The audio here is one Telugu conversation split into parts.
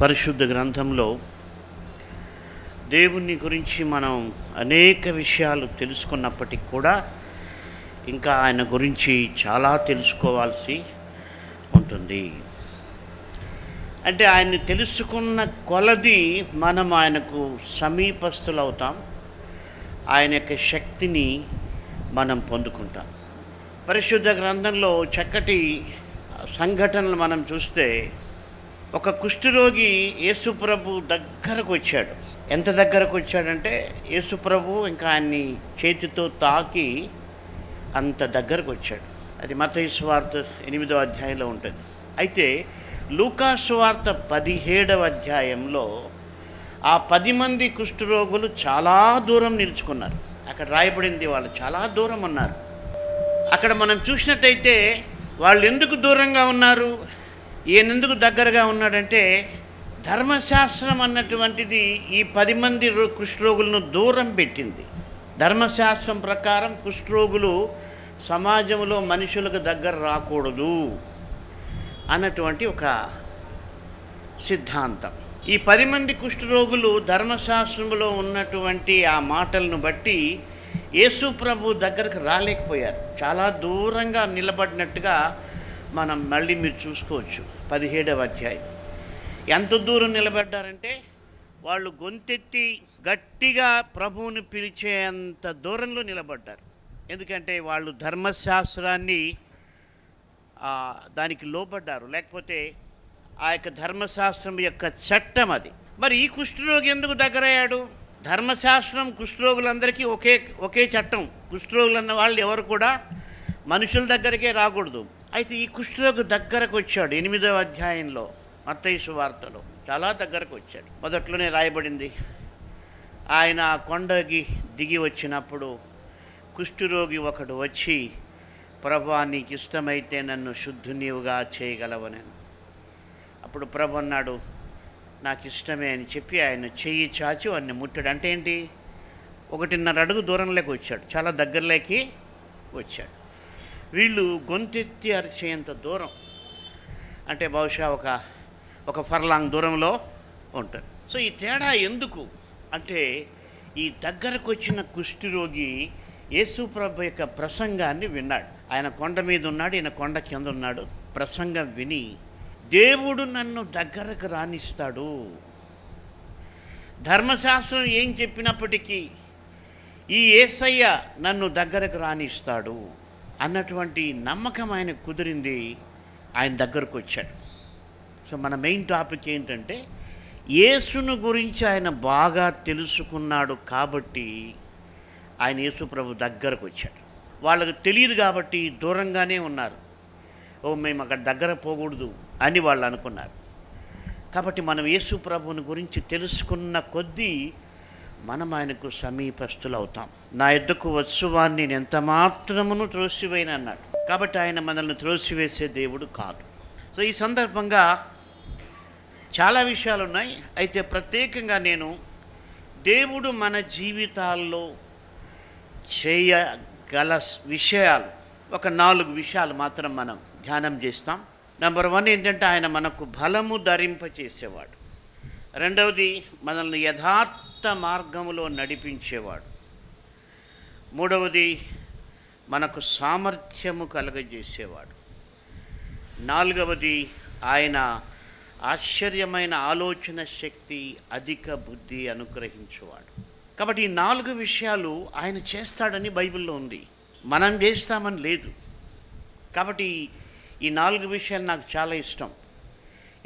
పరిశుద్ధ గ్రంథంలో దేవుని గురించి మనం అనేక విషయాలు తెలుసుకున్నప్పటికీ కూడా ఇంకా ఆయన గురించి చాలా తెలుసుకోవాల్సి ఉంటుంది. అంటే ఆయన్ని తెలుసుకున్న కొలది మనం ఆయనకు సమీపస్తులవుతాం ఆయన యొక్క శక్తిని మనం పొందుకుంటాం. పరిశుద్ధ గ్రంథంలో చక్కటి సంఘటనలు మనం చూస్తే ఒక కుష్ఠరోగి యేసుప్రభు దగ్గరకు వచ్చాడు. ఎంత దగ్గరకు వచ్చాడంటే యేసుప్రభు ఇంకా ఆయన్ని చేతితో తాకి అంత దగ్గరకు వచ్చాడు. అది మత స్వార్థ ఎనిమిదో అధ్యాయంలో ఉంటుంది. అయితే లూకాసువార్త పదిహేడవ అధ్యాయంలో ఆ పది మంది కుష్ఠరోగులు చాలా దూరం నిలుచుకున్నారు. అక్కడ రాయబడింది వాళ్ళు చాలా దూరం ఉన్నారు. అక్కడ మనం చూసినట్టయితే వాళ్ళు ఎందుకు దూరంగా ఉన్నారు? ఈయన ఎందుకు దగ్గరగా ఉన్నాడంటే ధర్మశాస్త్రం అన్నటువంటిది ఈ పది మంది రో- కుష్ఠరోగులను దూరం పెట్టింది. ధర్మశాస్త్రం ప్రకారం కుష్ఠరోగులు సమాజంలో మనుషులకు దగ్గర రాకూడదు అన్నటువంటి ఒక సిద్ధాంతం. ఈ పది మంది కుష్ఠరోగులు ధర్మశాస్త్రంలో ఉన్నటువంటి ఆ మాటలను బట్టి యేసు ప్రభు దగ్గరకు రాలేకపోయారు. చాలా దూరంగా నిలబడినట్టుగా మనం మళ్ళీ మీరు చూసుకోవచ్చు. పదిహేడవ అధ్యాయం. ఎంత దూరం నిలబడ్డారంటే వాళ్ళు గొంతెత్తి గట్టిగా ప్రభువుని పిలిచేంత దూరంలో నిలబడ్డారు. ఎందుకంటే వాళ్ళు ధర్మశాస్త్రాన్ని దానికి లోబడ్డారు. లేకపోతే ఆ యొక్క ధర్మశాస్త్రం యొక్క చట్టం అది. మరి ఈ కుష్ఠరోగి ఎందుకు దగ్గరయ్యాడు? ధర్మశాస్త్రం కుష్ఠరోగులందరికీ ఒకే ఒకే చట్టం. కుష్ఠరోగులు అన్న వాళ్ళు ఎవరు కూడా మనుషుల దగ్గరికే రాకూడదు. అయితే ఈ కుష్ఠరోగి దగ్గరకు వచ్చాడు ఎనిమిదవ అధ్యాయంలో మత్తయి వార్తలో. చాలా దగ్గరకు వచ్చాడు. మొదట్లోనే రాయబడింది ఆయన ఆ కొండకి దిగి వచ్చినప్పుడు కుష్ఠరోగి ఒకడు వచ్చి ప్రభా నీకు ఇష్టమైతే నన్ను శుద్ధునివుగా చేయగలవనని. అప్పుడు ప్రభు అన్నాడు నాకు ఇష్టమే అని చెప్పి ఆయన చెయ్యి చాచి వాడిని ముట్టాడు. అంటే ఏంటి? ఒకటిన్నర అడుగు దూరంలోకి వచ్చాడు. చాలా దగ్గరలోకి వచ్చాడు. వీళ్ళు గొంతెత్తి అరిచేంత దూరం. అంటే బహుశా ఒక ఒక ఫర్లాంగ్ దూరంలో ఉంటారు. సో ఈ తేడా ఎందుకు? అంటే ఈ దగ్గరకు వచ్చిన కుష్ఠరోగి యేసు ప్రభు యొక్క ప్రసంగాన్ని విన్నాడు. ఆయన కొండ మీద ఉన్నాడు ఈయన కొండ కింద ఉన్నాడు. ప్రసంగం విని దేవుడు నన్ను దగ్గరకు రాణిస్తాడు ధర్మశాస్త్రం ఏం చెప్పినప్పటికీ ఈ ఏసయ్య నన్ను దగ్గరకు రాణిస్తాడు అన్నటువంటి నమ్మకం ఆయన కుదిరింది ఆయన దగ్గరకు వచ్చాడు. సో మన మెయిన్ టాపిక్ ఏంటంటే యేసును గురించి ఆయన బాగా తెలుసుకున్నాడు కాబట్టి ఆయన యేసు ప్రభు దగ్గరకు వచ్చాడు. వాళ్ళకు తెలియదు కాబట్టి దూరంగానే ఉన్నారు. ఓ మేము అక్కడ దగ్గర పోకూడదు అని వాళ్ళు అనుకున్నారు. కాబట్టి మనం యేసు ప్రభుని గురించి తెలుసుకున్న కొద్దీ మనం ఆయనకు సమీపస్థులు అవుతాం నా ఎద్దుకు వచ్చువాన్ని నేను ఎంత మాత్రమును త్రోసివేయను అన్నాడు. కాబట్టి ఆయన మనల్ని త్రోసివేసే దేవుడు కాదు. సో ఈ సందర్భంగా చాలా విషయాలు ఉన్నాయి అయితే ప్రత్యేకంగా నేను దేవుడు మన జీవితాల్లో చేయగల విషయాలు ఒక నాలుగు విషయాలు మాత్రం మనం ధ్యానం చేస్తాం. నెంబర్ వన్ ఏంటంటే ఆయన మనకు బలము ధరింపచేసేవాడు. రెండవది మనల్ని యథార్థ మార్గములో నడిపించేవాడు. మూడవది మనకు సామర్థ్యము కలగజేసేవాడు. నాలుగవది ఆయన ఆశ్చర్యమైన ఆలోచన శక్తి అధిక బుద్ధి అనుగ్రహించేవాడు. కాబట్టి ఈ నాలుగు విషయాలు ఆయన చేస్తాడని బైబిల్లో ఉంది. మనం చేస్తామని లేదు. కాబట్టి ఈ నాలుగు విషయాలు నాకు చాలా ఇష్టం.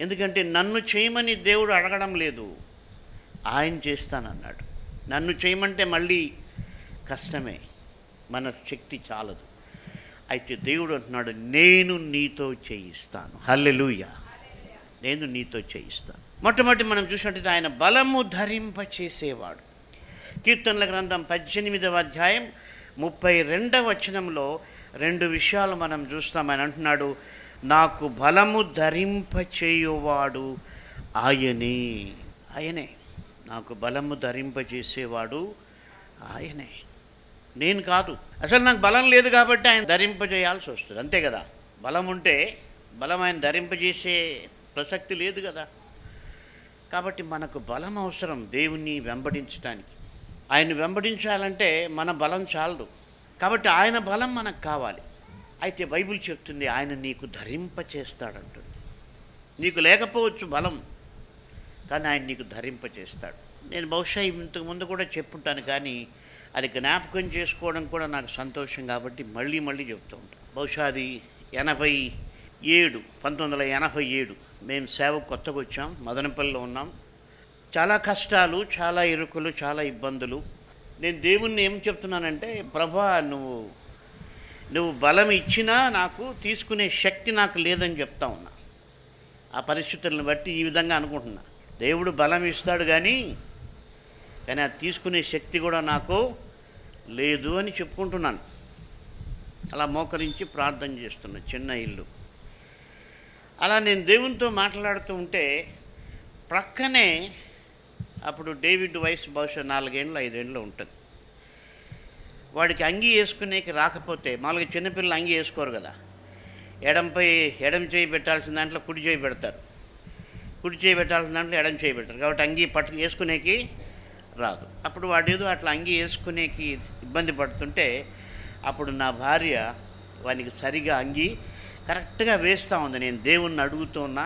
ఎందుకంటే నన్ను చేయమని దేవుడు అడగడం లేదు. ఆయన చేస్తానన్నాడు. నన్ను చేయమంటే మళ్ళీ కష్టమే. మన శక్తి చాలదు. అయితే దేవుడు అంటున్నాడు నేను నీతో చేయిస్తాను. హల్లెలూయా. నేను నీతో చేయిస్తాను. మొట్టమొదటి మనం చూసినట్టయితే ఆయన బలము ధరింపచేసేవాడు. కీర్తనల గ్రంథం పద్దెనిమిదవ అధ్యాయం ముప్పై రెండవ వచనంలో రెండు విషయాలు మనం చూస్తాం. ఆయన అంటున్నాడు నాకు బలము ధరింపచేయువాడు ఆయనే. ఆయనే. నాకు బలము ధరింపజేసేవాడు ఆయనే. నేను కాదు. అసలు నాకు బలం లేదు కాబట్టి ఆయన ధరింపజేయాల్సి వస్తుంది. అంతే కదా? బలం ఉంటే బలం ఆయన ధరింపజేసే ప్రసక్తి లేదు కదా? కాబట్టి మనకు బలం అవసరం దేవుణ్ణి వెంబడించడానికి ఆయన వెంబడించాలంటే మన బలం చాలదు. కాబట్టి ఆయన బలం మనకు కావాలి. అయితే బైబిల్ చెప్తుంది ఆయన నీకు ధరింప చేస్తాడంటుంది నీకు లేకపోవచ్చు బలం. కానీ ఆయన నీకు ధరింపచేస్తాడు. నేను బహుశా ఇంతకు ముందు కూడా చెప్పుంటాను కానీ అది జ్ఞాపకం చేసుకోవడం కూడా నాకు సంతోషం కాబట్టి మళ్ళీ మళ్ళీ చెప్తూ ఉంటాను బహుశా అది ఎనభై ఏడు పంతొమ్మిది వందల ఎనభై ఏడు. మేము సేవ కొత్తగా వచ్చాం మదనపల్లిలో ఉన్నాం. చాలా కష్టాలు చాలా ఇరుకులు చాలా ఇబ్బందులు. నేను దేవుణ్ణి ఏం చెప్తున్నానంటే ప్రభా నువ్వు నువ్వు బలం ఇచ్చినా నాకు తీసుకునే శక్తి నాకు లేదని చెప్తా ఉన్నా. ఆ పరిస్థితులను బట్టి ఈ విధంగా అనుకుంటున్నా. దేవుడు బలం ఇస్తాడు కానీ కానీ అది తీసుకునే శక్తి కూడా నాకు లేదు అని చెప్పుకుంటున్నాను. అలా మోకరించి ప్రార్థన చేస్తున్నా చిన్న ఇల్లు. అలా నేను దేవునితో మాట్లాడుతూ ఉంటే ప్రక్కనే అప్పుడు డేవిడ్ వయసు బహుశా నాలుగేళ్ళు ఐదేళ్ళు ఉంటుంది. వాడికి అంగి వేసుకునేకి రాకపోతే మామూలుగా చిన్నపిల్లలు అంగి వేసుకోరు కదా. ఎడంపై ఎడం చేయి పెట్టాల్సిన దాంట్లో కుడి చేయి పెడతారు. కుడి చేయి పెట్టాల్సిన దాంట్లో ఎడం చేయి పెట్టారు కాబట్టి అంగీ పట్టు వేసుకునేకి రాదు. అప్పుడు వాడేదో ఏదో అట్లా అంగీ వేసుకునేకి ఇబ్బంది పడుతుంటే అప్పుడు నా భార్య వానికి సరిగా అంగీ కరెక్ట్గా వేస్తూ ఉంది. నేను దేవుణ్ణి అడుగుతున్నా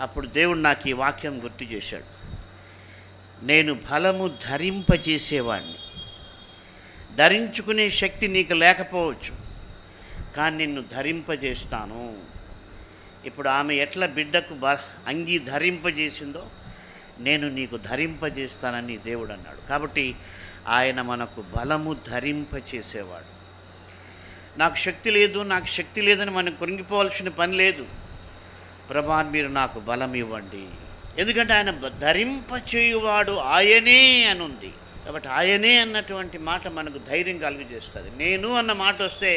అప్పుడు దేవుడు నాకు ఈ వాక్యం గుర్తు చేశాడు. నేను బలము ధరింపజేసేవాడిని ధరించుకునే శక్తి నీకు లేకపోవచ్చు కానీ నిన్ను ధరింపజేస్తాను. ఇప్పుడు ఆమె ఎట్లా బిడ్డకు బ అంగీ ధరింపజేసిందో నేను నీకు ధరింపజేస్తానని దేవుడు అన్నాడు కాబట్టి ఆయన మనకు బలము ధరింపచేసేవాడు. నాకు శక్తి లేదు నాకు శక్తి లేదని మనం కృంగిపోవాల్సిన పని లేదు. ప్రభా మీరు నాకు బలం ఇవ్వండి. ఎందుకంటే ఆయన ధరింపచేయువాడు ఆయనే అని ఉంది కాబట్టి ఆయనే అన్నటువంటి మాట మనకు ధైర్యం కలుగజేస్తుంది. నేను అన్న మాట వస్తే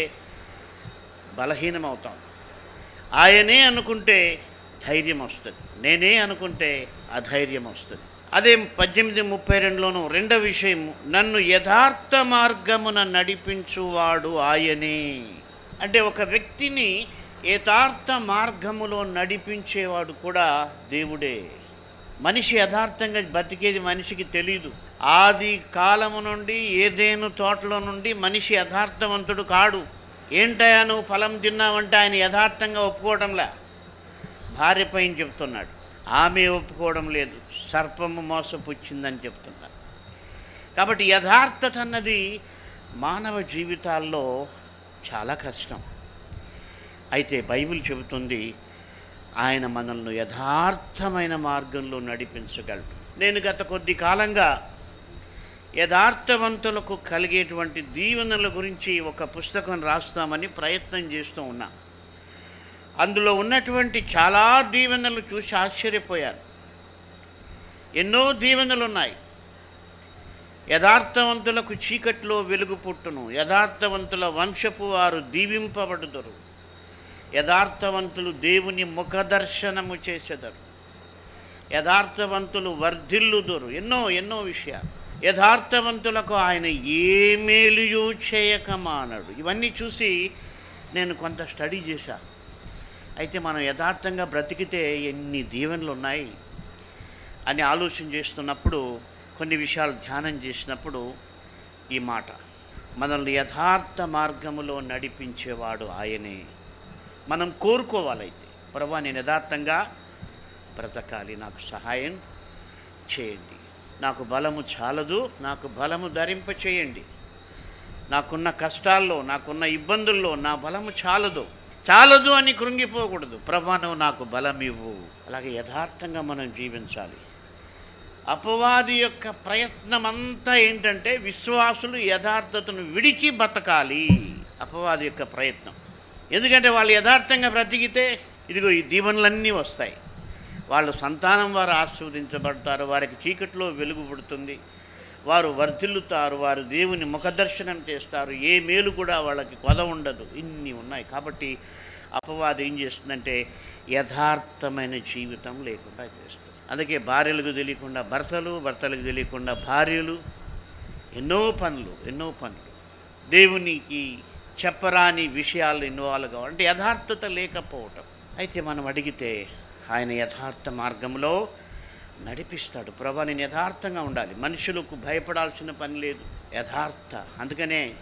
బలహీనం అవుతాం ఆయనే అనుకుంటే ధైర్యం వస్తుంది. నేనే అనుకుంటే అధైర్యం వస్తుంది. అదే పద్దెనిమిది ముప్పై రెండులోను రెండో విషయం నన్ను యథార్థ మార్గమున నడిపించువాడు ఆయనే. అంటే ఒక వ్యక్తిని యథార్థ మార్గములో నడిపించేవాడు కూడా దేవుడే. మనిషి యథార్థంగా బతికేది మనిషికి తెలియదు ఆది కాలము నుండి ఏదేను తోటలో నుండి మనిషి యథార్థవంతుడు కాడు. ఏంటయా నువ్వు ఫలం తిన్నావంటే ఆయన యథార్థంగా ఒప్పుకోవడంలా? భార్య పైన చెప్తున్నాడు. ఆమె ఒప్పుకోవడం లేదు. సర్పము మోసపుచ్చిందని చెప్తున్నారు. కాబట్టి యథార్థత అన్నది మానవ జీవితాల్లో చాలా కష్టం. అయితే బైబిల్ చెబుతుంది ఆయన మనల్ని యథార్థమైన మార్గంలో నడిపించగలడు. నేను గత కొద్ది కాలంగా యథార్థవంతులకు కలిగేటువంటి దీవెనల గురించి ఒక పుస్తకం రాస్తామని ప్రయత్నం చేస్తూ ఉన్నా. అందులో ఉన్నటువంటి చాలా దీవెనలు చూసి ఆశ్చర్యపోయాను. ఎన్నో దీవెనలు ఉన్నాయి యథార్థవంతులకు చీకట్లో వెలుగు పుట్టును యథార్థవంతుల వంశపు వారు దీవింపబడుదరు. యథార్థవంతులు దేవుని ముఖదర్శనము చేసెదరు. యథార్థవంతులు వర్ధిల్లుదురు. ఎన్నో ఎన్నో విషయాలు. యథార్థవంతులకు ఆయన ఏ మేలుయు చేయక మానడు ఇవన్నీ చూసి నేను కొంత స్టడీ చేశా. అయితే మనం యథార్థంగా బ్రతికితే ఎన్ని దీవెనలు ఉన్నాయి అని ఆలోచన చేస్తున్నప్పుడు కొన్ని విషయాలు ధ్యానం చేసినప్పుడు ఈ మాట మనల్ని యథార్థ మార్గములో నడిపించేవాడు ఆయనే. మనం కోరుకోవాలైతే ప్రభా నేను యథార్థంగా బ్రతకాలి. నాకు సహాయం చేయండి. నాకు బలము చాలదు నాకు బలము ధరింప చేయండి నాకున్న కష్టాల్లో నాకున్న ఇబ్బందుల్లో నా బలము చాలదు. చాలదు అని కృంగిపోకూడదు. ప్రభా నాకు బలం ఇవ్వు అలాగే యథార్థంగా మనం జీవించాలి. అపవాది యొక్క ప్రయత్నం అంతా ఏంటంటే విశ్వాసులు యథార్థతను విడిచి బతకాలి. అపవాది యొక్క ప్రయత్నం. ఎందుకంటే వాళ్ళు యథార్థంగా బ్రతికితే ఇదిగో ఈ దీవెనలన్నీ వస్తాయి. వాళ్ళ సంతానం వారు ఆస్వాదించబడతారు వారికి చీకట్లో వెలుగు పుడుతుంది వారు వర్ధిల్లుతారు వారు దేవుని ముఖదర్శనం చేస్తారు ఏ మేలు కూడా వాళ్ళకి కొద ఉండదు ఇన్ని ఉన్నాయి. కాబట్టి అపవాదం ఏం చేస్తుందంటే యథార్థమైన జీవితం లేకుండా చేస్తుంది. అందుకే భార్యలకు తెలియకుండా భర్తలు భర్తలకు తెలియకుండా భార్యలు ఎన్నో పనులు ఎన్నో పనులు. దేవునికి చెప్పరాని విషయాలు ఇన్వాల్వ్ కావాలి. అంటే యథార్థత లేకపోవటం. అయితే మనం అడిగితే ఆయన యథార్థ మార్గంలో నడిపిస్తాడు. ప్రభా నేను యథార్థంగా ఉండాలి. మనుషులకు భయపడాల్సిన పని లేదు. యథార్థ. అందుకనే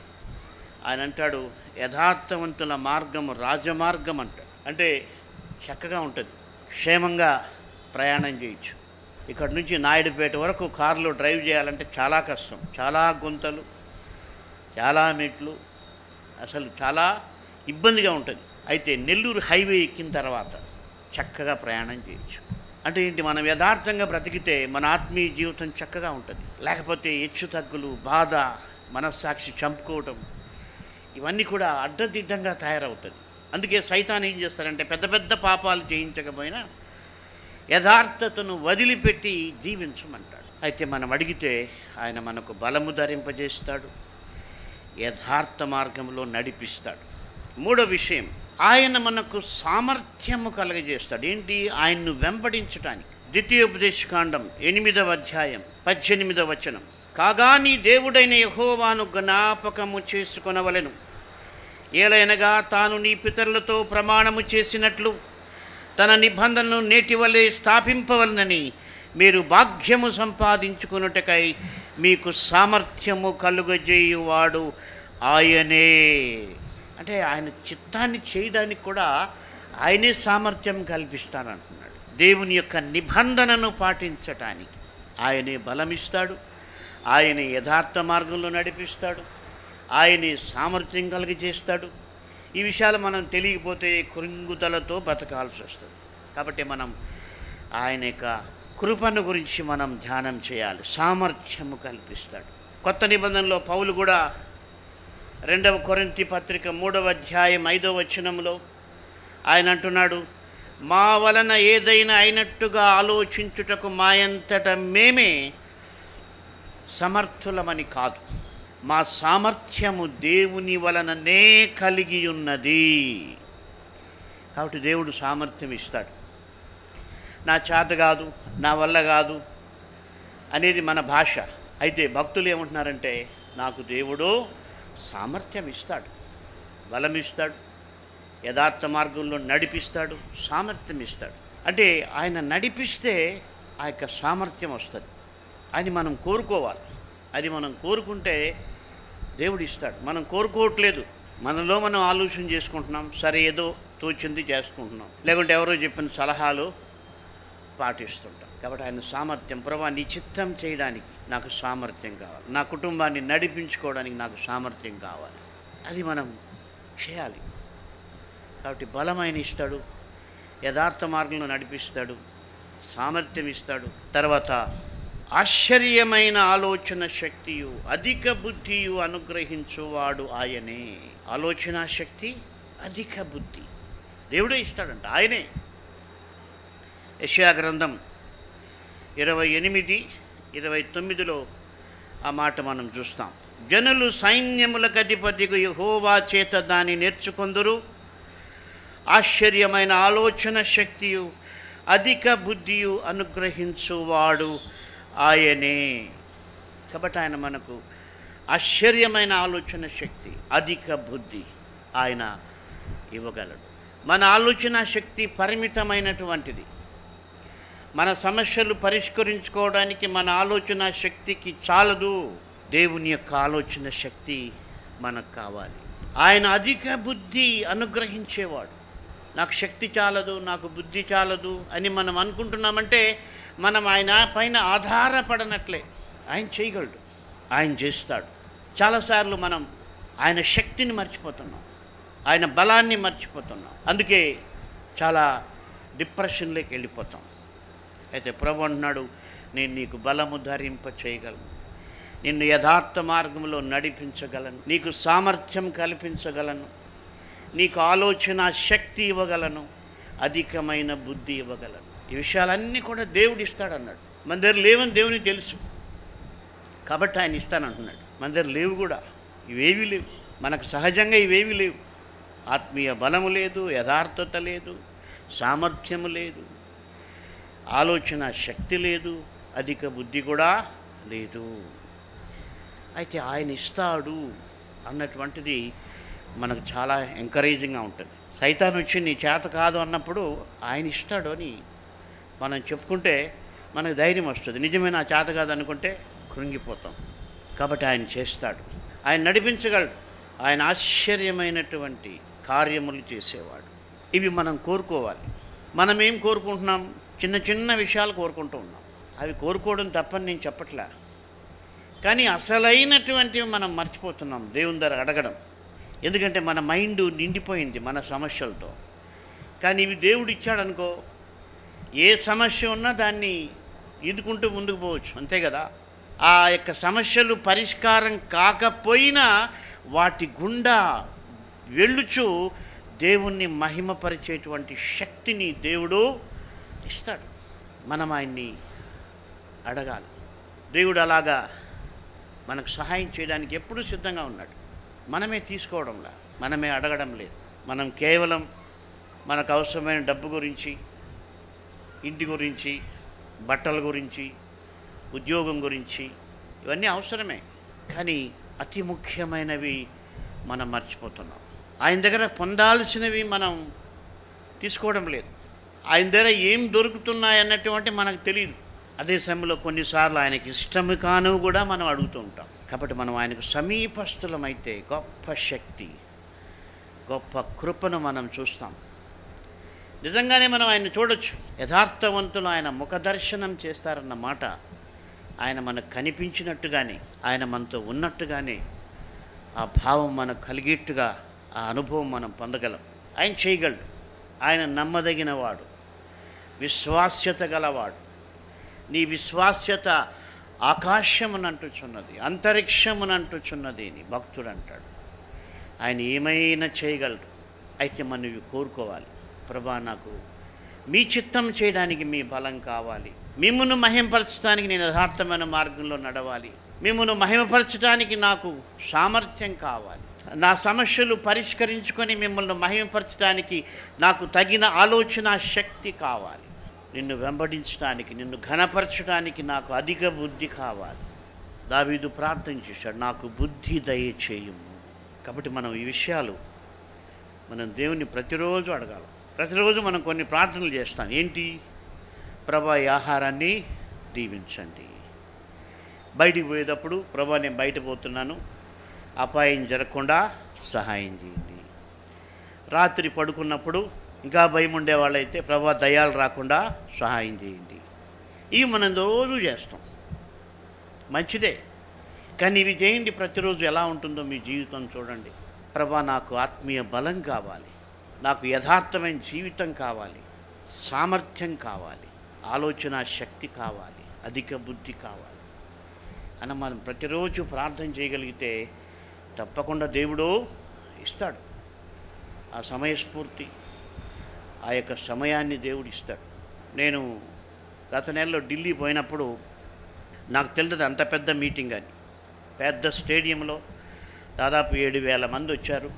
ఆయన అంటాడు యథార్థవంతుల మార్గము రాజమార్గం అంట. అంటే చక్కగా ఉంటుంది. క్షేమంగా ప్రయాణం చేయొచ్చు. ఇక్కడ నుంచి నాయుడుపేట వరకు కారులో డ్రైవ్ చేయాలంటే చాలా కష్టం. చాలా గుంతలు చాలా మెట్లు అసలు చాలా ఇబ్బందిగా ఉంటుంది. అయితే నెల్లూరు హైవే ఎక్కిన తర్వాత చక్కగా ప్రయాణం చేయొచ్చు. అంటే ఏంటి? మనం యథార్థంగా బ్రతికితే మన ఆత్మీయ జీవితం చక్కగా ఉంటుంది. లేకపోతే హెచ్చు తగ్గులు బాధ మనస్సాక్షి చంపుకోవటం ఇవన్నీ కూడా అడ్డదిడ్డంగా తయారవుతుంది. అందుకే సైతాన్ ఏం చేస్తారంటే పెద్ద పెద్ద పాపాలు చేయించకపోయినా యథార్థతను వదిలిపెట్టి జీవించమంటాడు. అయితే మనం అడిగితే ఆయన మనకు బలము ధరింపజేస్తాడు యథార్థ మార్గంలో నడిపిస్తాడు. మూడో విషయం ఆయన మనకు సామర్థ్యము కలగజేస్తాడు. ఏంటి? ఆయన్ను వెంబడించటానికి. ద్వితీయోపదేశకాండం ఎనిమిదవ అధ్యాయం పద్దెనిమిదవ వచనం. కాగా నీ దేవుడైన యహోవాను జ్ఞాపకము చేసుకొనవలెను. ఏలైనగా తాను నీ పితరులతో ప్రమాణము చేసినట్లు తన నిబంధనను నేటి వలె స్థాపింపవలనని మీరు భాగ్యము సంపాదించుకున్నటకై మీకు సామర్థ్యము కలుగజేయువాడు ఆయనే. అంటే ఆయన చిత్తాన్ని చేయడానికి కూడా ఆయనే సామర్థ్యం కల్పిస్తానంటున్నాడు. దేవుని యొక్క నిబంధనను పాటించటానికి ఆయనే బలమిస్తాడు ఆయనే యథార్థ మార్గంలో నడిపిస్తాడు ఆయనే సామర్థ్యం కలిగజేస్తాడు. ఈ విషయాలు మనం తెలియకపోతే కృంగుదలతో బతకాల్సి వస్తుంది. కాబట్టి మనం ఆయన యొక్క కృపను గురించి మనం ధ్యానం చేయాలి. సామర్థ్యము కల్పిస్తాడు. కొత్త నిబంధనలో పౌలు కూడా రెండవ కొరింతి పత్రిక మూడవ అధ్యాయం ఐదవ వచనంలో ఆయన అంటున్నాడు మా వలన ఏదైనా అయినట్టుగా ఆలోచించుటకు మాయంతట మేమే సమర్థులమని కాదు. మా సామర్థ్యము దేవుని వలననే కలిగి ఉన్నది. కాబట్టి దేవుడు సామర్థ్యం ఇస్తాడు. నా చేత కాదు నా వల్ల కాదు అనేది మన భాష. అయితే భక్తులు ఏమంటున్నారంటే నాకు దేవుడు సామర్థ్యం ఇస్తాడు బలం ఇస్తాడు యథార్థ మార్గంలో నడిపిస్తాడు సామర్థ్యం ఇస్తాడు. అంటే ఆయన నడిపిస్తే ఆ యొక్క సామర్థ్యం వస్తుంది. అని మనం కోరుకోవాలి. అది మనం కోరుకుంటే దేవుడు ఇస్తాడు. మనం కోరుకోవట్లేదు. మనలో మనం ఆలోచన చేసుకుంటున్నాం. సరే ఏదో తోచింది చేసుకుంటున్నాం. లేకుంటే ఎవరో చెప్పిన సలహాలు పాటిస్తుంటాం. కాబట్టి ఆయన సామర్థ్యం ప్రభా నీ చిత్తం చేయడానికి నాకు సామర్థ్యం కావాలి. నా కుటుంబాన్ని నడిపించుకోవడానికి నాకు సామర్థ్యం కావాలి. అది మనం చేయాలి. కాబట్టి బలమైన ఇస్తాడు యథార్థ మార్గంలో నడిపిస్తాడు సామర్థ్యం ఇస్తాడు. తర్వాత ఆశ్చర్యమైన ఆలోచన శక్తియు అధిక బుద్ధియు అనుగ్రహించువాడు ఆయనే. ఆలోచన శక్తి అధిక బుద్ధి. దేవుడే ఇస్తాడంట ఆయనే. యశయా గ్రంథం ఇరవై ఎనిమిది ఇరవై తొమ్మిదిలో ఆ మాట మనం చూస్తాం. జనులు సైన్యములకు అధిపతికి యహోవా చేత దాన్ని నేర్చుకొందురు. ఆశ్చర్యమైన ఆలోచన శక్తియు అధిక బుద్ధియు అనుగ్రహించువాడు ఆయనే. కాబట్టి ఆయన మనకు ఆశ్చర్యమైన ఆలోచన శక్తి అధిక బుద్ధి ఆయన ఇవ్వగలడు. మన ఆలోచన శక్తి పరిమితమైనటువంటిది. మన సమస్యలు పరిష్కరించుకోవడానికి మన ఆలోచన శక్తికి చాలదు. దేవుని యొక్క ఆలోచన శక్తి మనకు కావాలి. ఆయన అధిక బుద్ధి అనుగ్రహించేవాడు. నాకు శక్తి చాలదు నాకు బుద్ధి చాలదు అని మనం అనుకుంటున్నామంటే మనం ఆయన పైన ఆధారపడనట్లే. ఆయన చేయగలడు ఆయన చేస్తాడు. చాలాసార్లు మనం ఆయన శక్తిని మర్చిపోతున్నాం ఆయన బలాన్ని మర్చిపోతున్నాం. అందుకే చాలా డిప్రెషన్లోకి వెళ్ళిపోతాం. అయితే ప్రభు అంటున్నాడు నేను నీకు బలము ధరింప చేయగలను నిన్ను యథార్థ మార్గంలో నడిపించగలను. నీకు సామర్థ్యం కల్పించగలను. నీకు ఆలోచన శక్తి ఇవ్వగలను. అధికమైన బుద్ధి ఇవ్వగలను. ఈ విషయాలన్నీ కూడా దేవుడు ఇస్తాడన్నాడు. మన దగ్గర లేవని దేవునికి తెలుసు. కాబట్టి ఆయన ఇస్తానంటున్నాడు. మన దగ్గర లేవు కూడా. ఇవేవి లేవు. మనకు సహజంగా ఇవేవి లేవు. ఆత్మీయ బలము లేదు యథార్థత లేదు సామర్థ్యము లేదు. ఆలోచన శక్తి లేదు అధిక బుద్ధి కూడా లేదు. అయితే ఆయన ఇస్తాడు అన్నటువంటిది మనకు చాలా ఎంకరేజింగ్గా ఉంటుంది. సైతాన్ వచ్చి నీ చేత కాదు అన్నప్పుడు ఆయన ఇస్తాడు అని మనం చెప్పుకుంటే మనకు ధైర్యం వస్తుంది. నిజమే నా చేత కాదు అనుకుంటే కృంగిపోతాం. కాబట్టి ఆయన చేస్తాడు. ఆయన నడిపించగలడు. ఆయన ఆశ్చర్యమైనటువంటి కార్యములు చేసేవాడు. ఇవి మనం కోరుకోవాలి. మనం ఏం కోరుకుంటున్నాం? చిన్న చిన్న విషయాలు కోరుకుంటూ ఉన్నాం. అవి కోరుకోవడం తప్పని నేను చెప్పట్లే. కానీ అసలైనటువంటివి మనం మర్చిపోతున్నాం దేవుని దగ్గర అడగడం. ఎందుకంటే మన మైండ్ నిండిపోయింది మన సమస్యలతో. కానీ ఇవి దేవుడు ఇచ్చాడనుకో ఏ సమస్య ఉన్నా దాన్ని ఈదుకుంటూ ముందుకు పోవచ్చు. అంతే కదా? ఆ యొక్క సమస్యలు పరిష్కారం కాకపోయినా వాటి గుండా వెళ్ళుచు దేవుణ్ణి మహిమపరిచేటువంటి శక్తిని దేవుడు ఇస్తాడు. మనం ఆయన్ని అడగాలి. దేవుడు అలాగా మనకు సహాయం చేయడానికి ఎప్పుడూ సిద్ధంగా ఉన్నాడు. మనమే తీసుకోవడంలా మనమే అడగడం లేదు. మనం కేవలం మనకు అవసరమైన డబ్బు గురించి ఇంటి గురించి బట్టల గురించి ఉద్యోగం గురించి ఇవన్నీ అవసరమే. కానీ అతి ముఖ్యమైనవి మనం మర్చిపోతున్నాం. ఆయన దగ్గర పొందాల్సినవి మనం తీసుకోవడం లేదు. ఆయన దగ్గర ఏం దొరుకుతున్నాయి అన్నటువంటి మనకు తెలియదు. అదే సమయంలో కొన్నిసార్లు ఆయనకి ఇష్టము కాను కూడా మనం అడుగుతూ ఉంటాం. కాబట్టి మనం ఆయనకు సమీపస్థులమైతే గొప్ప శక్తి గొప్ప కృపను మనం చూస్తాం. నిజంగానే మనం ఆయన చూడొచ్చు. యథార్థవంతులు ఆయన ముఖ దర్శనం చేస్తారన్న మాట ఆయన మనకు కనిపించినట్టుగానే ఆయన మనతో ఉన్నట్టుగానే ఆ భావం మనకు కలిగేట్టుగా ఆ అనుభవం మనం పొందగలం. ఆయన చేయగలడు. ఆయన నమ్మదగినవాడు. విశ్వాస్యత గలవాడు. నీ విశ్వాస్యత ఆకాశమునంటుచున్నది అంతరిక్షమునంటుచున్నది నీ భక్తుడు అంటాడు ఆయన ఏమైనా చేయగలరు అయితే మనం ఇవి కోరుకోవాలి. ప్రభా నాకు మీ చిత్తం చేయడానికి మీ బలం కావాలి. మిమ్మల్ని మహిమపరచడానికి నేను యథార్థమైన మార్గంలో నడవాలి. మిమ్మల్ని మహిమపరచడానికి నాకు సామర్థ్యం కావాలి. నా సమస్యలు పరిష్కరించుకొని మిమ్మల్ని మహిమపరచడానికి నాకు తగిన ఆలోచన శక్తి కావాలి. నిన్ను వెంబడించడానికి నిన్ను ఘనపరచడానికి నాకు అధిక బుద్ధి కావాలి. దావీదు ప్రార్థన చేశాడు నాకు బుద్ధి దయచేయము. కాబట్టి మనం ఈ విషయాలు మనం దేవుని ప్రతిరోజు అడగాలి. ప్రతిరోజు మనం కొన్ని ప్రార్థనలు చేస్తాం. ఏంటి? ప్రభా ఈ ఆహారాన్ని దీవించండి. బయటికి పోయేటప్పుడు ప్రభా నేను బయట పోతున్నాను. అపాయం జరగకుండా సహాయం చేయండి. రాత్రి పడుకున్నప్పుడు ఇంకా భయం ఉండేవాళ్ళైతే ప్రభా దయాలు రాకుండా సహాయం చేయండి. ఇవి మనం రోజు చేస్తాం. మంచిదే. కానీ ఇవి చేయండి ప్రతిరోజు ఎలా ఉంటుందో మీ జీవితం చూడండి. ప్రభా నాకు ఆత్మీయ బలం కావాలి. నాకు యథార్థమైన జీవితం కావాలి. సామర్థ్యం కావాలి. ఆలోచన శక్తి కావాలి. అధిక బుద్ధి కావాలి. అని మనం ప్రతిరోజు ప్రార్థన చేయగలిగితే తప్పకుండా దేవుడు ఇస్తాడు. ఆ సమయస్ఫూర్తి ఆ యొక్క సమయాన్ని దేవుడు ఇస్తాడు. నేను గత నెలలో ఢిల్లీ పోయినప్పుడు నాకు తెలియదు అంత పెద్ద మీటింగ్ అని. పెద్ద స్టేడియంలో దాదాపు ఏడు వేల మంది వచ్చారు.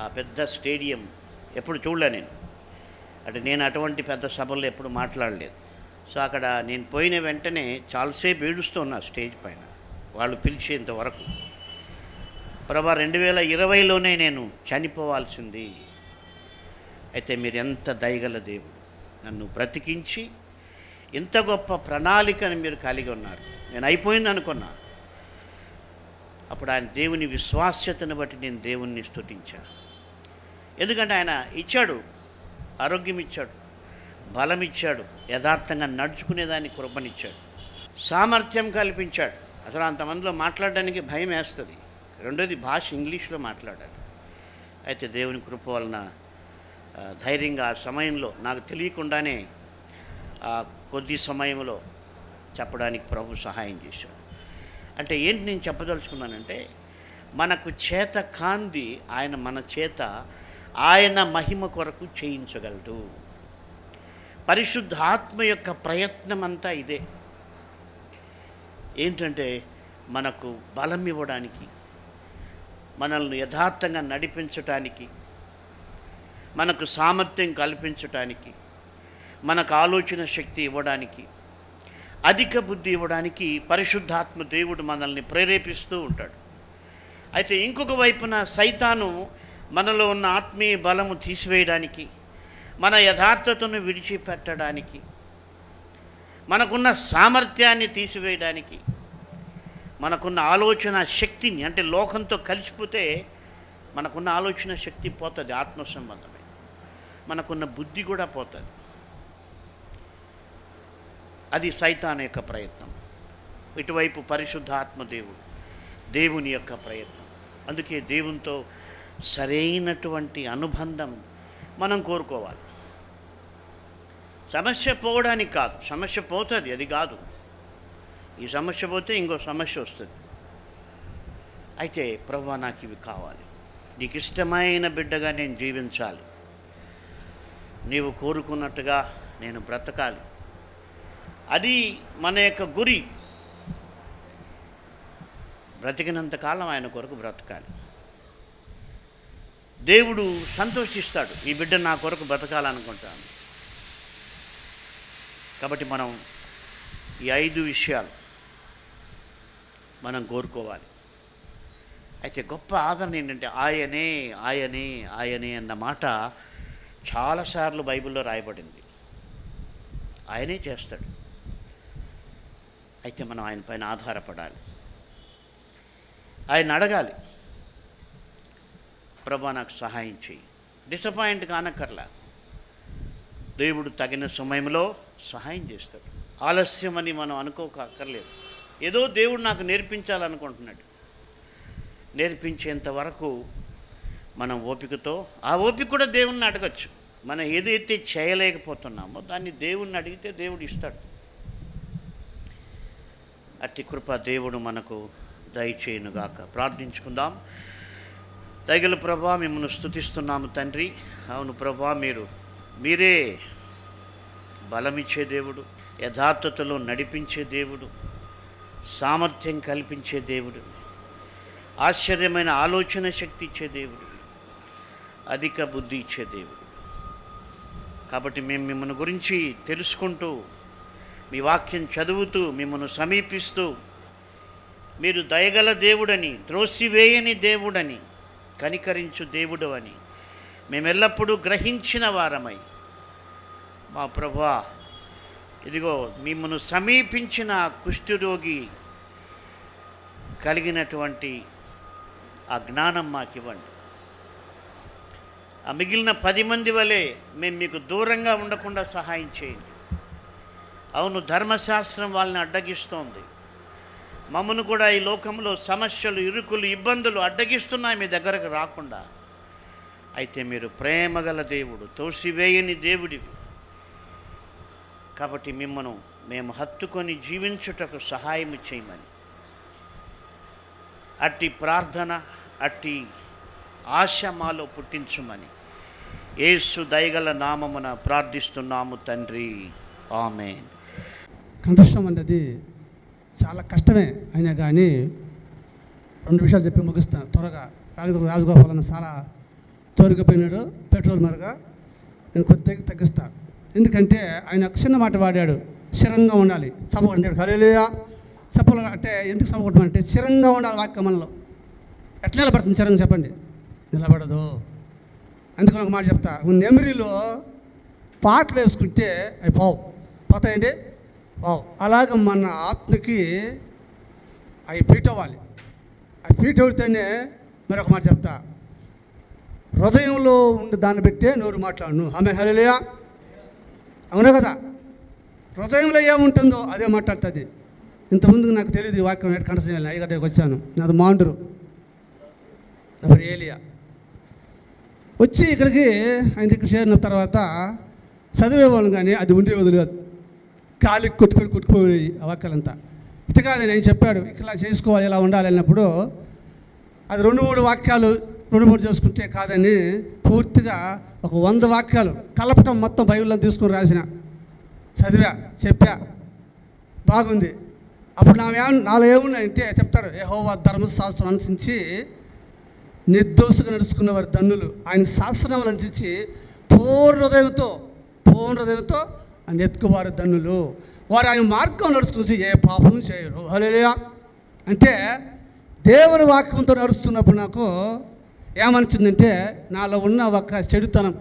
ఆ పెద్ద స్టేడియం ఎప్పుడు చూడలే నేను. అంటే నేను అటువంటి పెద్ద సభల్లో ఎప్పుడు మాట్లాడలేదు. సో అక్కడ నేను పోయిన వెంటనే చాలాసేపు ఏడుస్తూ ఉన్నా స్టేజ్ పైన. వాళ్ళు పిలిచేంత వరకు. ప్రభా రెండు వేల ఇరవైలోనే నేను చనిపోవాల్సింది. అయితే మీరు ఎంత దయగల దేవుడు. నన్ను బ్రతికించి ఇంత గొప్ప ప్రణాళికను మీరు కలిగి ఉన్నారు. నేను అయిపోయింది అనుకున్నా. అప్పుడు ఆయన దేవుని విశ్వాస్యతను బట్టి నేను దేవుణ్ణి స్థుతించాను ఎందుకంటే ఆయన ఇచ్చాడు ఆరోగ్యం ఇచ్చాడు బలం ఇచ్చాడు యథార్థంగా నడుచుకునేదానికి కృపనిచ్చాడు సామర్థ్యం కల్పించాడు. అసలు అంతమందిలో మాట్లాడడానికి భయం వేస్తుంది రెండోది భాష ఇంగ్లీష్లో మాట్లాడాలి. అయితే దేవుని కృప వలన ధైర్యంగా ఆ సమయంలో నాకు తెలియకుండానే ఆ కొద్ది సమయంలో చెప్పడానికి ప్రభు సహాయం చేశాడు. అంటే ఏంటి నేను చెప్పదలుచుకున్నానంటే మనకు చేత కాంది ఆయన మన చేత ఆయన మహిమ కొరకు చేయించగలడు. పరిశుద్ధాత్మ యొక్క ప్రయత్నం అంతా ఇదే. ఏంటంటే మనకు బలం ఇవ్వడానికి మనల్ని యథార్థంగా నడిపించటానికి మనకు సామర్థ్యం కల్పించటానికి మనకు ఆలోచన శక్తి ఇవ్వడానికి అధిక బుద్ధి ఇవ్వడానికి పరిశుద్ధాత్మ దేవుడు మనల్ని ప్రేరేపిస్తూ ఉంటాడు. అయితే ఇంకొక వైపున సైతాను మనలో ఉన్న ఆత్మీయ బలము తీసివేయడానికి మన యథార్థతను విడిచిపెట్టడానికి మనకున్న సామర్థ్యాన్ని తీసివేయడానికి మనకున్న ఆలోచన శక్తిని అంటే లోకంతో కలిసిపోతే మనకున్న ఆలోచన శక్తి పోతుంది ఆత్మ సంబంధం మనకున్న బుద్ధి కూడా పోతుంది. అది సైతాన్ యొక్క ప్రయత్నం. ఇటువైపు పరిశుద్ధ ఆత్మదేవుడు దేవుని యొక్క ప్రయత్నం. అందుకే దేవునితో సరైనటువంటి అనుబంధం మనం కోరుకోవాలి. సమస్య పోవడానికి కాదు సమస్య పోతుంది అది కాదు. ఈ సమస్య పోతే ఇంకో సమస్య వస్తుంది. అయితే ప్రభు నాకు ఇవి కావాలి. నీకు ఇష్టమైన బిడ్డగా నేను జీవించాలి. నీవు కోరుకున్నట్టుగా నేను బ్రతకాలి. అది మన యొక్క గురి. బ్రతికినంతకాలం ఆయన కొరకు బ్రతకాలి. దేవుడు సంతోషిస్తాడు ఈ బిడ్డ నా కొరకు బ్రతకాలనుకుంటాను. కాబట్టి మనం ఈ ఐదు విషయాలు మనం కోరుకోవాలి. అయితే గొప్ప ఆదరణ ఏంటంటే ఆయనే ఆయనే ఆయనే అన్న మాట చాలాసార్లు బైబిల్లో రాయబడింది. ఆయనే చేస్తాడు. అయితే మనం ఆయన పైన ఆధారపడాలి. ఆయన అడగాలి ప్రభా నాకు సహాయం చేయి డిసప్పాయింట్ కానక్కర్లా. దేవుడు తగిన సమయంలో సహాయం చేస్తాడు. ఆలస్యమని మనం అనుకోకర్లేదు ఏదో దేవుడు నాకు నేర్పించాలనుకుంటున్నాడు. నేర్పించేంత వరకు మనం ఓపికతో ఆ ఓపిక కూడా దేవుణ్ణి అడగచ్చు. మనం ఏదైతే చేయలేకపోతున్నామో దాన్ని దేవుణ్ణి అడిగితే దేవుడు ఇస్తాడు. అట్టి కృప దేవుడు మనకు దయచేయునుగాక. ప్రార్థించుకుందాం. దయగల ప్రభా మిమ్మల్ని స్థుతిస్తున్నాము తండ్రి. అవును ప్రభా మీరు మీరే బలమిచ్చే దేవుడు యథార్థతలో నడిపించే దేవుడు సామర్థ్యం కల్పించే దేవుడు ఆశ్చర్యమైన ఆలోచన శక్తి ఇచ్చే దేవుడు అధిక బుద్ధి ఇచ్చే దేవుడు. కాబట్టి మేము మిమ్మల్ని గురించి తెలుసుకుంటూ మీ వాక్యం చదువుతూ మిమ్మల్ని సమీపిస్తూ మీరు దయగల దేవుడని త్రోసివేయని దేవుడని కనికరించు దేవుడు అని మేమెల్లప్పుడూ గ్రహించిన వారమై మా ప్రభా ఇదిగో మిమ్మను సమీపించిన కుష్ఠరోగి కలిగినటువంటి ఆ జ్ఞానం మాకు ఇవ్వండి ఆ మిగిలిన పది మంది వలె మేము మీకు దూరంగా ఉండకుండా సహాయం చేయండి. అవును ధర్మశాస్త్రం వాళ్ళని అడ్డగిస్తోంది. మమ్మను కూడా ఈ లోకంలో సమస్యలు ఇరుకులు ఇబ్బందులు అడ్డగిస్తున్నాయి మీ దగ్గరకు రాకుండా. అయితే మీరు ప్రేమగల దేవుడు తోసివేయని దేవుడివి. కాబట్టి మిమ్మను మేము హత్తుకొని జీవించుటకు సహాయం చేయమని. అట్టి ప్రార్థన అట్టి ఆశ మాలో పుట్టించుమని. ఏసు దయగల నామమున ప్రార్థిస్తున్నాము తండ్రి. ఆమె కంఠస్థం అన్నది చాలా కష్టమే అయినా కానీ రెండు విషయాలు చెప్పి ముగిస్తాను త్వరగా రాజగోపాల్ రాజగోపాల్ అన్న చాలా తోరికపోయినాడు పెట్రోల్ మరగా నేను కొద్దిగా తగ్గిస్తాను ఎందుకంటే ఆయన ఒక చిన్న మాట వాడాడు. స్థిరంగా ఉండాలి. సభ కొట్టాడు హలేలుయా అంటే ఎందుకు సభ కొట్టమంటే స్థిరంగా ఉండాలి వాక్యం మనలో. ఎట్లా నిలబడుతుంది స్థిరంగా చెప్పండి. నిలబడదు అందుకని ఒక మాట చెప్తా. నెమరిలో పాటలు వేసుకుంటే అవి పావు. పోతాయండి? పావు. అలాగ మన ఆత్మకి అవి పీట్ అవ్వాలి. అవి పీట్ అవుతేనే మరి ఒక మాట చెప్తా. హృదయంలో ఉండి దాన్ని పెట్టే నోరు మాట్లాడు ఆమె హలేలుయా అవునా కదా? హృదయంలో ఏముంటుందో అదే మాట్లాడుతుంది. ఇంతకుముందు నాకు తెలియదు ఈ వాక్యం. ఎక్కడ కంటసం అయ్య దగ్గరికి వచ్చాను. నాది మాండ్రు. నా ఏలియా. వచ్చి ఇక్కడికి ఆయన దగ్గర చేరిన తర్వాత చదివేవాళ్ళం కానీ అది ఉండే వదిలేదు కాలికి కొట్టుకొని కొట్టుకుపోయి ఆ వాక్యాలంతా ఇటు కాదని ఆయన చెప్పాడు ఇట్లా చేసుకోవాలి ఇలా ఉండాలి అన్నప్పుడు అది రెండు మూడు వాక్యాలు రెండు మూడు చేసుకుంటే కాదని పూర్తిగా ఒక వంద వాక్యాలు కలపటం మొత్తం బైబిల్లో తీసుకొని రాసిన. చదివా చెప్పా. బాగుంది. అప్పుడు నా నాలో ఏమున్నాయంటే చెప్తాడు యెహోవా ధర్మశాస్త్రం అనుసరించి నిర్దోషంగా నడుచుకున్న వారి ఆయన శాస్త్రం అనుసరించి పూర్ణ హృదయంతో పూర్ణ హృదయంతో ఆయన ఎత్తుకువారు ధన్నులు వారు ఆయన మార్గం నడుచుకుని ఏ పాపం చేయరు. హలేయా అంటే దేవుని వాక్యంతో నడుస్తున్నప్పుడు నాకు ఏమనిచిందంటే నాలో ఉన్న ఒక చెడుతనం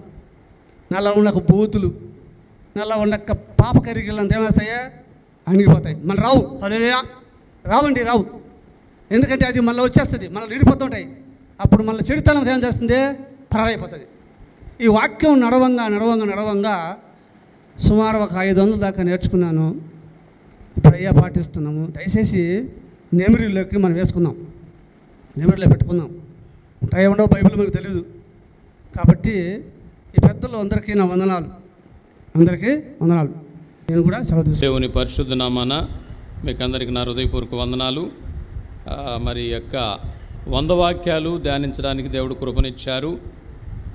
నాలో ఉన్న ఒక బూతులు నాలో ఉన్న ఒక పాప కరిగిలంత ఏమేస్తాయా? అణిగిపోతాయి. మన రావు. హలేయా రావండి రావు. ఎందుకంటే అది మళ్ళీ వచ్చేస్తుంది. మళ్ళీ విడిపోతుంటాయి అప్పుడు మళ్ళీ చెడుతనం ఏం చేస్తుంది? పరారైపోతుంది. ఈ వాక్యం నడవంగా నడవంగా నడవంగా సుమారు ఒక ఐదు వందల దాకా నేర్చుకున్నాను. ఇప్పుడు అయ్యా పాటిస్తున్నాము. దయచేసి నెమిరిలోకి మనం వేసుకుందాం. నెమిరిలో పెట్టుకుందాం. ఉంటాయో ఉండవు బైబిల్ మనకు తెలియదు కాబట్టి ఈ పెద్దలు అందరికీ నా వందనాలు. అందరికీ వందనాలు. నేను కూడా చదువు దేవుని పరిశుద్ధ నామాన మీకు అందరికీ నా హృదయపూర్వక వందనాలు. మరి యొక్క వంద వాక్యాలు ధ్యానించడానికి దేవుడు కృపనిచ్చారు.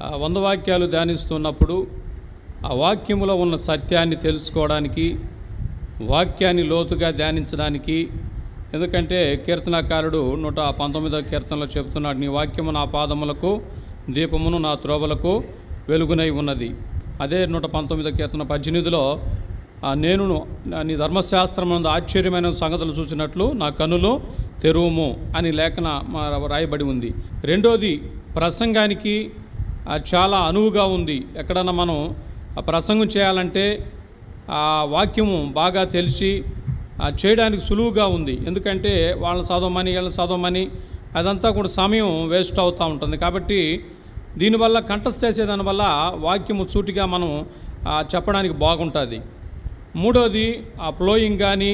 ఆ వంద వాక్యాలు ధ్యానిస్తున్నప్పుడు ఆ వాక్యములో ఉన్న సత్యాన్ని తెలుసుకోవడానికి వాక్యాన్ని లోతుగా ధ్యానించడానికి ఎందుకంటే కీర్తనాకారుడు నూట పంతొమ్మిదవ కీర్తనలో చెబుతున్నాడు నీ వాక్యము నా పాదములకు దీపమును నా త్రోవలకు వెలుగునై ఉన్నది. అదే నూట పంతొమ్మిదవ కీర్తన పద్దెనిమిదిలో నేను నీ ధర్మశాస్త్రం ఆశ్చర్యమైన సంగతులు చూసినట్లు నా కనులు తెరువుము అని లేఖన రాయబడి ఉంది. రెండోది ప్రసంగానికి చాలా అనువుగా ఉంది. ఎక్కడన్నా మనం ప్రసంగం చేయాలంటే ఆ వాక్యము బాగా తెలిసి చేయడానికి సులువుగా ఉంది. ఎందుకంటే వాళ్ళని చదవమని వీళ్ళని చదవమని అదంతా కూడా సమయం వేస్ట్ అవుతూ ఉంటుంది. కాబట్టి దీనివల్ల కంటెస్ట్ చేసేదాని వల్ల వాక్యము సూటిగా మనం చెప్పడానికి బాగుంటుంది. మూడోది ఆ ఫ్లోయింగ్ కానీ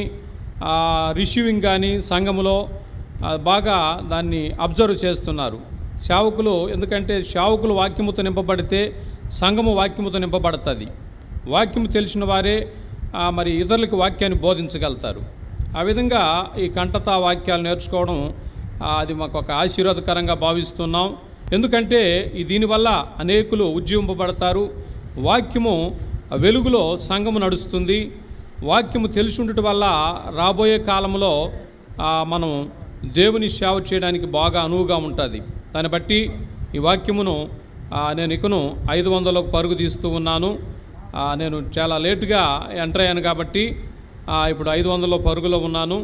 రిసీవింగ్ కానీ సంఘములో బాగా దాన్ని అబ్జర్వ్ చేస్తున్నారు. సేవకులు ఎందుకంటే సేవకులు వాక్యముతో నింపబడితే సంఘము వాక్యముతో నింపబడుతుంది. వాక్యము తెలిసిన వారే మరి ఇతరులకు వాక్యాన్ని బోధించగలుగుతారు. ఆ విధంగా ఈ కంటతా వాక్యాలు నేర్చుకోవడం అది మాకు ఒక ఆశీర్వాదకరంగా భావిస్తున్నాం. ఎందుకంటే ఈ దీనివల్ల అనేకులు ఉజ్జీవింపబడతారు. వాక్యము వెలుగులో సంఘము నడుస్తుంది. వాక్యము తెలిసి ఉండటం వల్ల రాబోయే కాలంలో మనం దేవుని సేవ చేయడానికి బాగా అనువుగా ఉంటుంది. దాన్ని బట్టి ఈ వాక్యమును నేను ఇకను ఐదు వందలకు పరుగు తీస్తూ ఉన్నాను. నేను చాలా లేటుగా ఎంటర్ అయ్యాను కాబట్టి ఇప్పుడు ఐదు వందల పరుగులో ఉన్నాను.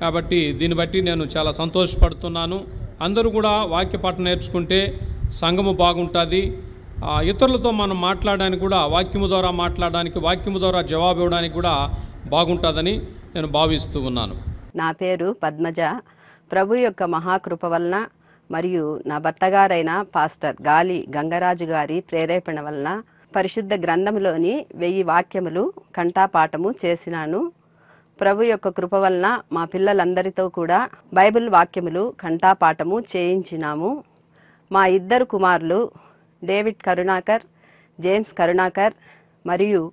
కాబట్టి దీన్ని బట్టి నేను చాలా సంతోషపడుతున్నాను. అందరూ కూడా వాక్య పాఠం నేర్చుకుంటే సంఘము బాగుంటుంది. ఇతరులతో మనం మాట్లాడడానికి కూడా వాక్యము ద్వారా మాట్లాడడానికి వాక్యము ద్వారా జవాబు ఇవ్వడానికి కూడా బాగుంటుందని నేను భావిస్తూ ఉన్నాను. నా పేరు పద్మజ. ప్రభు యొక్క మహాకృప వలన మరియు నా భర్తగారైన పాస్టర్ గాలి గంగరాజు గారి ప్రేరేపణ వలన పరిశుద్ధ గ్రంథములోని వెయ్యి వాక్యములు కంఠాపాఠము చేసినాను. ప్రభు యొక్క కృప వలన మా పిల్లలందరితో కూడా బైబిల్ వాక్యములు కంఠాపాఠము చేయించినాము. మా ఇద్దరు కుమారులు డేవిడ్ కరుణాకర్ జేమ్స్ కరుణాకర్ మరియు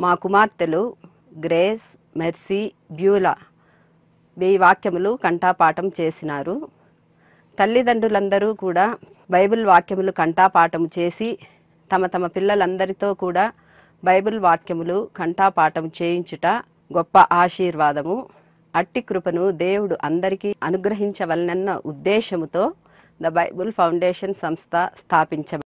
మా కుమార్తెలు గ్రేస్ మెర్సీ బ్యూలా వెయ్యి వాక్యములు కంఠాపాఠం చేసినారు. తల్లిదండ్రులందరూ కూడా బైబిల్ వాక్యములు కంఠాపాఠం చేసి తమ తమ పిల్లలందరితో కూడా బైబిల్ వాక్యములు కంఠాపాఠం చేయించుట గొప్ప ఆశీర్వాదము. అట్టి కృపను దేవుడు అందరికీ అనుగ్రహించవలనన్న ఉద్దేశముతో ద బైబిల్ ఫౌండేషన్ సంస్థ స్థాపించబడింది.